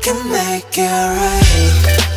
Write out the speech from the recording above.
can make it right.